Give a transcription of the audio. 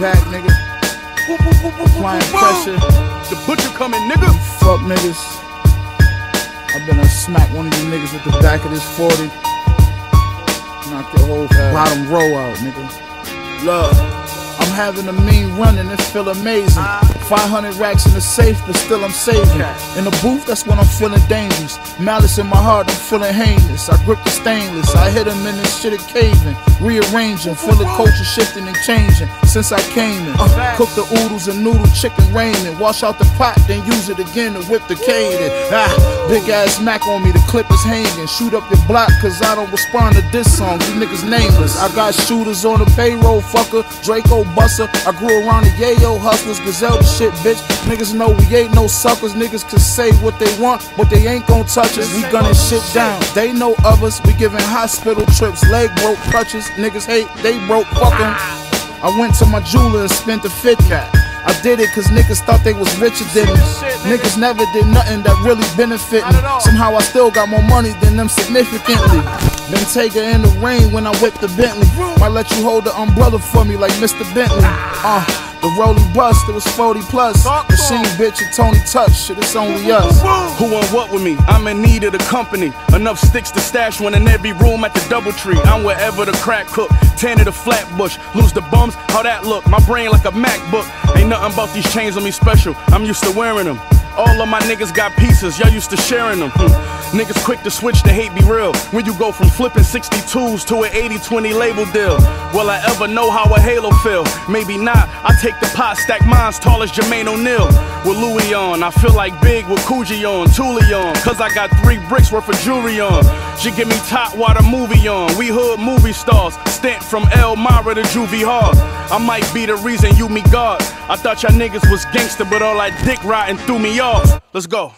back, nigga. Applying pressure. The butcher coming, nigga. Fuck niggas. I've been to smack one of you niggas with the back of this 40. Knock your whole bottom row out, nigga. Love. I'm having a mean run and it feel amazing. 500 racks in the safe, but still I'm saving. In the booth, that's when I'm feeling dangerous. Malice in my heart, I'm feeling heinous. I grip the stainless, I hit him in this shit a caving. Rearranging, feel the culture shifting and changing since I came in. Cook the oodles and noodle chicken ramen. Wash out the pot, then use it again to whip the cadence. Ah, big ass Mac on me, the clip is hanging. Shoot up your block, cause I don't respond to this song. You niggas nameless. I got shooters on the payroll, fucker. Draco Buster. I grew around the yayo hustlers, Griselda shit, bitch. Niggas know we ain't no suckers. Niggas can say what they want, but they ain't gon' touch us. We gunning shit down. They know of us. We giving hospital trips, leg broke crutches. Niggas hate, they broke fucking. I went to my jeweler and spent a 50. I did it cause niggas thought they was richer than me. Niggas never did nothing that really benefit me. Somehow I still got more money than them significantly. Then take her in the rain when I whip the Bentley. Might let you hold the umbrella for me like Mr. Bentley. Uh, the rolling bust, it was 40 plus. Machine bitch and Tony Touch, shit, it's only us. Who want what with me? I'm in need of the company. Enough sticks to stash one in every room at the Doubletree. I'm wherever the crack cook. Tan of the flatbush. Lose the bums, how that look? My brain like a MacBook. Ain't nothing about these chains on me special. I'm used to wearing them. All of my niggas got pieces, y'all used to sharing them. Hmm. Niggas quick to switch to hate be real. When you go from flipping 62s to an 80 20 label deal. Will I ever know how a halo feel? Maybe not. I take the pot, stack mines tall as Jermaine O'Neal. With Louis on, I feel like big with Coogi on, Thule on. Cause I got three bricks worth of jewelry on. She give me top the movie on. We hood movie stars, stent from El Elmira to Juvie Hall. I might be the reason you me God. I thought y'all niggas was gangster, but all that dick riding threw me off. Let's go.